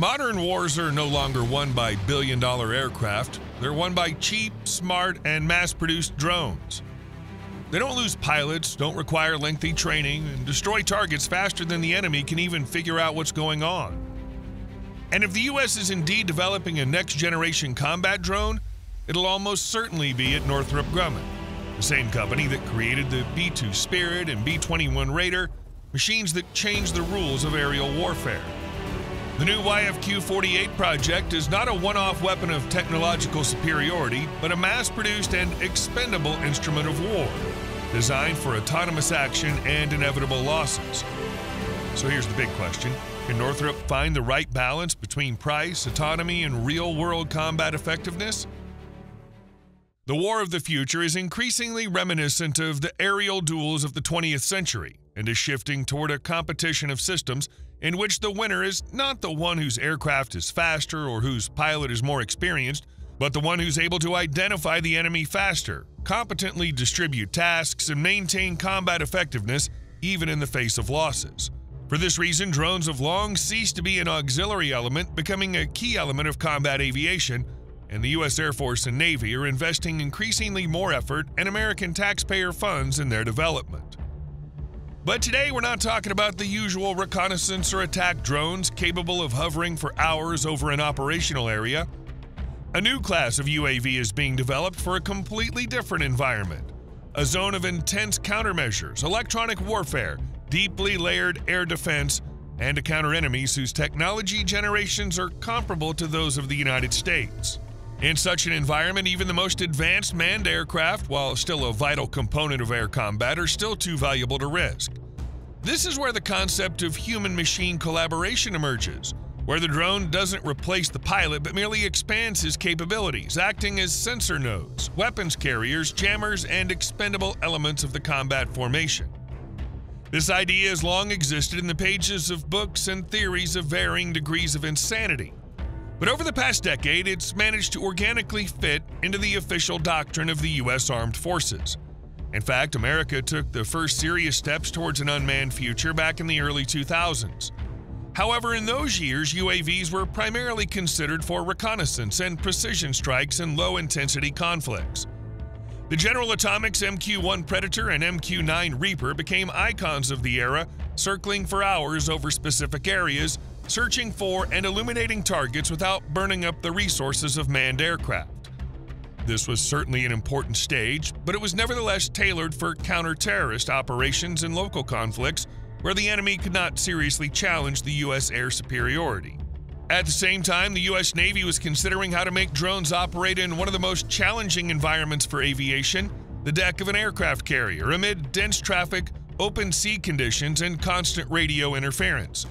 Modern wars are no longer won by billion dollar aircraft, they're won by cheap, smart, and mass produced drones. They don't lose pilots, don't require lengthy training, and destroy targets faster than the enemy can even figure out what's going on. And if the U.S. is indeed developing a next generation combat drone, it'll almost certainly be at Northrop Grumman, the same company that created the B 2 Spirit and B 21 Raider, machines that changed the rules of aerial warfare. The new YFQ 48 project is not a one off weapon of technological superiority, but a mass produced and expendable instrument of war, designed for autonomous action and inevitable losses. So here's the big question Can Northrop find the right balance between price, autonomy, and real world combat effectiveness? The war of the future is increasingly reminiscent of the aerial duels of the 20th century and is shifting toward a competition of systems in which the winner is not the one whose aircraft is faster or whose pilot is more experienced, but the one who's able to identify the enemy faster, competently distribute tasks, and maintain combat effectiveness even in the face of losses. For this reason, drones have long ceased to be an auxiliary element, becoming a key element of combat aviation, and the U.S. Air Force and Navy are investing increasingly more effort and American taxpayer funds in their development. But today we're not talking about the usual reconnaissance or attack drones capable of hovering for hours over an operational area. A new class of UAV is being developed for a completely different environment a zone of intense countermeasures, electronic warfare, deeply layered air defense, and to counter enemies whose technology generations are comparable to those of the United States. In such an environment, even the most advanced manned aircraft, while still a vital component of air combat, are still too valuable to risk. This is where the concept of human machine collaboration emerges, where the drone doesn't replace the pilot but merely expands his capabilities, acting as sensor nodes, weapons carriers, jammers, and expendable elements of the combat formation. This idea has long existed in the pages of books and theories of varying degrees of insanity. But over the past decade, it's managed to organically fit into the official doctrine of the U.S. Armed Forces. In fact, America took the first serious steps towards an unmanned future back in the early 2000s. However, in those years, UAVs were primarily considered for reconnaissance and precision strikes in low intensity conflicts. The General Atomics MQ 1 Predator and MQ 9 Reaper became icons of the era, circling for hours over specific areas searching for and illuminating targets without burning up the resources of manned aircraft. This was certainly an important stage, but it was nevertheless tailored for counter terrorist operations and local conflicts where the enemy could not seriously challenge the U.S. air superiority. At the same time, the U.S. Navy was considering how to make drones operate in one of the most challenging environments for aviation the deck of an aircraft carrier amid dense traffic, open sea conditions, and constant radio interference.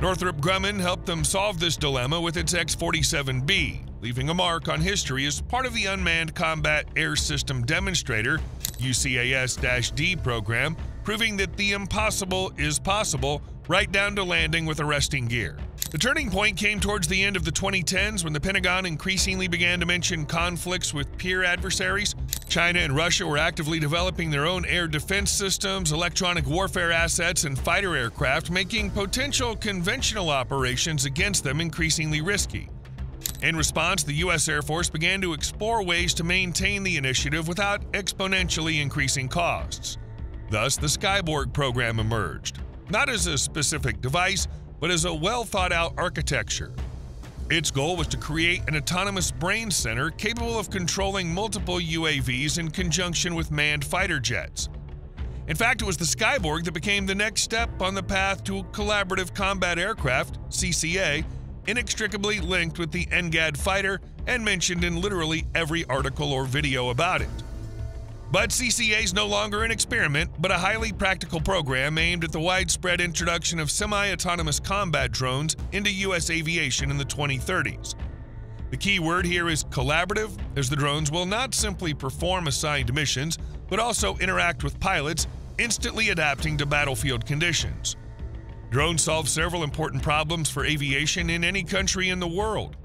Northrop Grumman helped them solve this dilemma with its X 47B, leaving a mark on history as part of the Unmanned Combat Air System Demonstrator UCAS D program, proving that the impossible is possible right down to landing with arresting gear. The turning point came towards the end of the 2010s when the Pentagon increasingly began to mention conflicts with peer adversaries. China and Russia were actively developing their own air defense systems, electronic warfare assets, and fighter aircraft, making potential conventional operations against them increasingly risky. In response, the U.S. Air Force began to explore ways to maintain the initiative without exponentially increasing costs. Thus, the Skyborg program emerged, not as a specific device, but as a well thought out architecture. Its goal was to create an autonomous brain center capable of controlling multiple UAVs in conjunction with manned fighter jets. In fact, it was the Skyborg that became the next step on the path to collaborative combat aircraft, CCA, inextricably linked with the NGAD fighter and mentioned in literally every article or video about it. But CCA is no longer an experiment, but a highly practical program aimed at the widespread introduction of semi autonomous combat drones into U.S. aviation in the 2030s. The key word here is collaborative, as the drones will not simply perform assigned missions, but also interact with pilots, instantly adapting to battlefield conditions. Drones solve several important problems for aviation in any country in the world.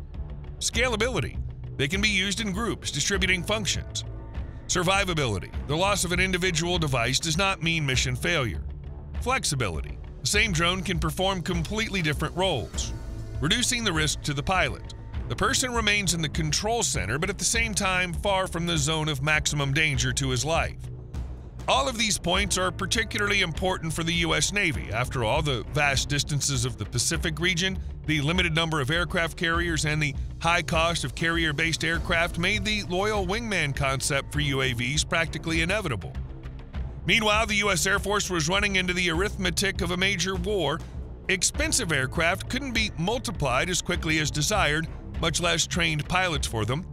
Scalability. They can be used in groups, distributing functions. Survivability. The loss of an individual device does not mean mission failure. Flexibility. The same drone can perform completely different roles. reducing the risk to the pilot. The person remains in the control center, but at the same time far from the zone of maximum danger to his life. All of these points are particularly important for the U.S. Navy. After all, the vast distances of the Pacific region, the limited number of aircraft carriers, and the high cost of carrier based aircraft made the loyal wingman concept for UAVs practically inevitable. Meanwhile, the U.S. Air Force was running into the arithmetic of a major war. Expensive aircraft couldn't be multiplied as quickly as desired, much less trained pilots for them.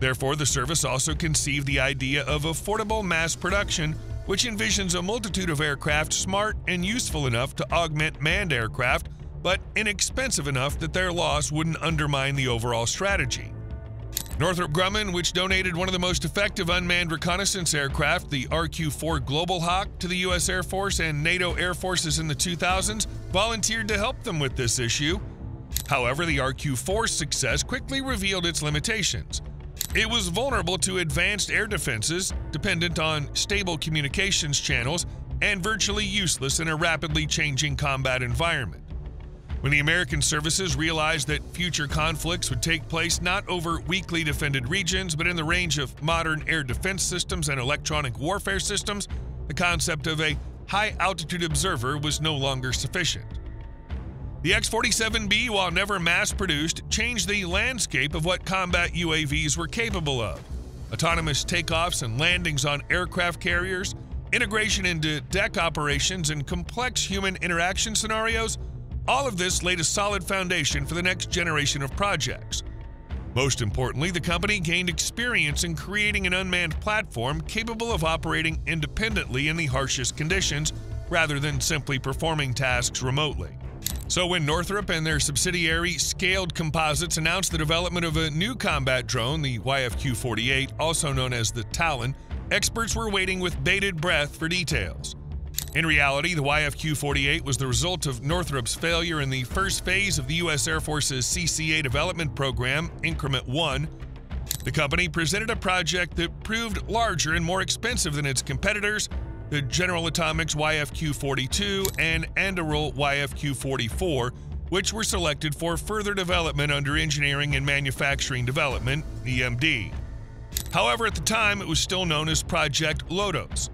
Therefore, the service also conceived the idea of affordable mass production, which envisions a multitude of aircraft smart and useful enough to augment manned aircraft, but inexpensive enough that their loss wouldn't undermine the overall strategy. Northrop Grumman, which donated one of the most effective unmanned reconnaissance aircraft, the RQ 4 Global Hawk, to the U.S. Air Force and NATO Air Forces in the 2000s, volunteered to help them with this issue. However, the RQ 4's success quickly revealed its limitations. It was vulnerable to advanced air defenses, dependent on stable communications channels, and virtually useless in a rapidly changing combat environment. When the American services realized that future conflicts would take place not over weakly defended regions, but in the range of modern air defense systems and electronic warfare systems, the concept of a high altitude observer was no longer sufficient. The X 47B, while never mass produced, changed the landscape of what combat UAVs were capable of. Autonomous takeoffs and landings on aircraft carriers, integration into deck operations, and complex human interaction scenarios all of this laid a solid foundation for the next generation of projects. Most importantly, the company gained experience in creating an unmanned platform capable of operating independently in the harshest conditions rather than simply performing tasks remotely. So when Northrop and their subsidiary Scaled Composites announced the development of a new combat drone, the YFQ-48, also known as the Talon, experts were waiting with bated breath for details. In reality, the YFQ-48 was the result of Northrop's failure in the first phase of the U.S. Air Force's CCA development program, Increment 1. The company presented a project that proved larger and more expensive than its competitors, the General Atomics YFQ-42 and Anduril YFQ-44, which were selected for further development under Engineering and Manufacturing Development, EMD. However, at the time, it was still known as Project Lotos.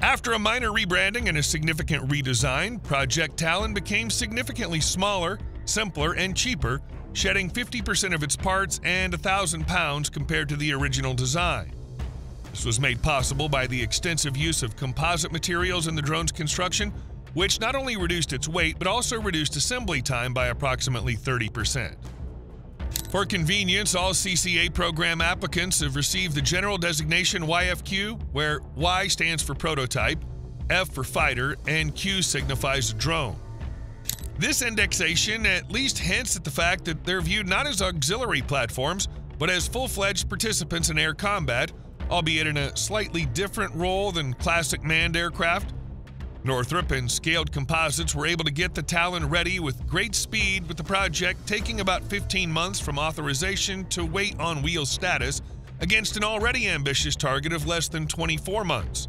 After a minor rebranding and a significant redesign, Project Talon became significantly smaller, simpler, and cheaper, shedding 50% of its parts and 1,000 pounds compared to the original design. This was made possible by the extensive use of composite materials in the drone's construction, which not only reduced its weight but also reduced assembly time by approximately 30%. For convenience, all CCA program applicants have received the general designation YFQ, where Y stands for prototype, F for fighter, and Q signifies drone. This indexation at least hints at the fact that they're viewed not as auxiliary platforms, but as full fledged participants in air combat, albeit in a slightly different role than classic manned aircraft. Northrop and Scaled Composites were able to get the Talon ready with great speed, with the project taking about 15 months from authorization to weight on wheel status against an already ambitious target of less than 24 months.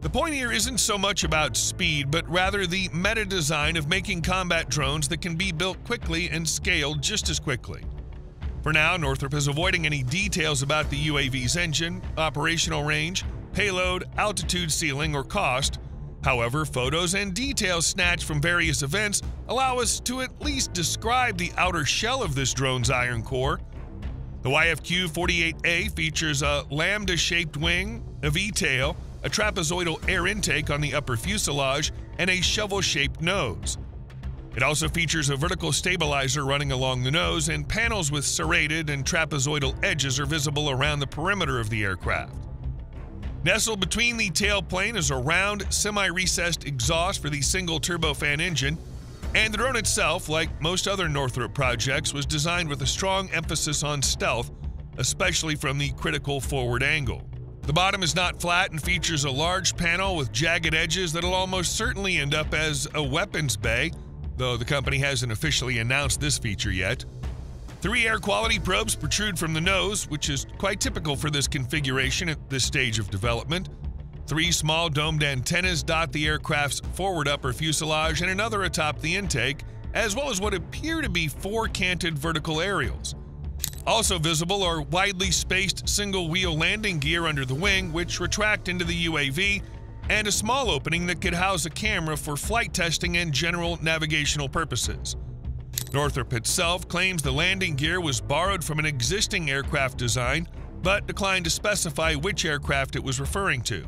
The point here isn't so much about speed, but rather the meta design of making combat drones that can be built quickly and scaled just as quickly. For now, Northrop is avoiding any details about the UAV's engine, operational range, payload, altitude ceiling, or cost. However, photos and details snatched from various events allow us to at least describe the outer shell of this drone's iron core. The YFQ 48A features a lambda shaped wing, a V tail, a trapezoidal air intake on the upper fuselage, and a shovel shaped nose. It also features a vertical stabilizer running along the nose, and panels with serrated and trapezoidal edges are visible around the perimeter of the aircraft. Nestled between the tailplane is a round, semi recessed exhaust for the single turbofan engine, and the drone itself, like most other Northrop projects, was designed with a strong emphasis on stealth, especially from the critical forward angle. The bottom is not flat and features a large panel with jagged edges that'll almost certainly end up as a weapons bay though the company hasn't officially announced this feature yet. Three air quality probes protrude from the nose, which is quite typical for this configuration at this stage of development. Three small domed antennas dot the aircraft's forward upper fuselage and another atop the intake, as well as what appear to be four canted vertical aerials. Also visible are widely spaced single wheel landing gear under the wing, which retract into the UAV, and a small opening that could house a camera for flight testing and general navigational purposes. Northrop itself claims the landing gear was borrowed from an existing aircraft design, but declined to specify which aircraft it was referring to.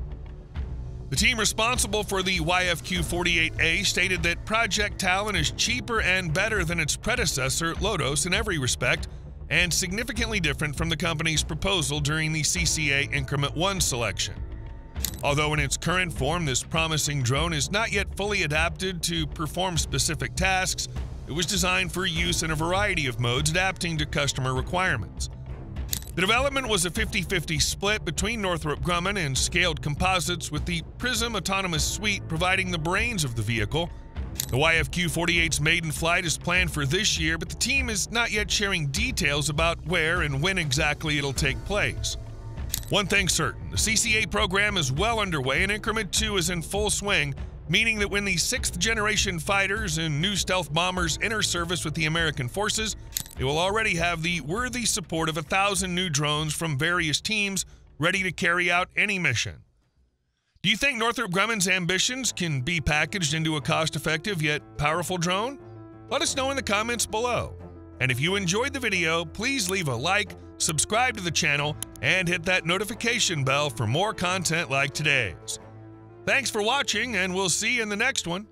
The team responsible for the YFQ 48A stated that Project Talon is cheaper and better than its predecessor, Lotos, in every respect, and significantly different from the company's proposal during the CCA Increment 1 selection. Although in its current form, this promising drone is not yet fully adapted to perform specific tasks, it was designed for use in a variety of modes adapting to customer requirements. The development was a 50 50 split between Northrop Grumman and Scaled Composites, with the Prism Autonomous Suite providing the brains of the vehicle. The YFQ 48's maiden flight is planned for this year, but the team is not yet sharing details about where and when exactly it'll take place. One thing's certain the CCA program is well underway and Increment 2 is in full swing, meaning that when the sixth generation fighters and new stealth bombers enter service with the American forces, they will already have the worthy support of a thousand new drones from various teams ready to carry out any mission. Do you think Northrop Grumman's ambitions can be packaged into a cost effective yet powerful drone? Let us know in the comments below. And if you enjoyed the video, please leave a like, subscribe to the channel, and hit that notification bell for more content like today's. Thanks for watching, and we'll see you in the next one.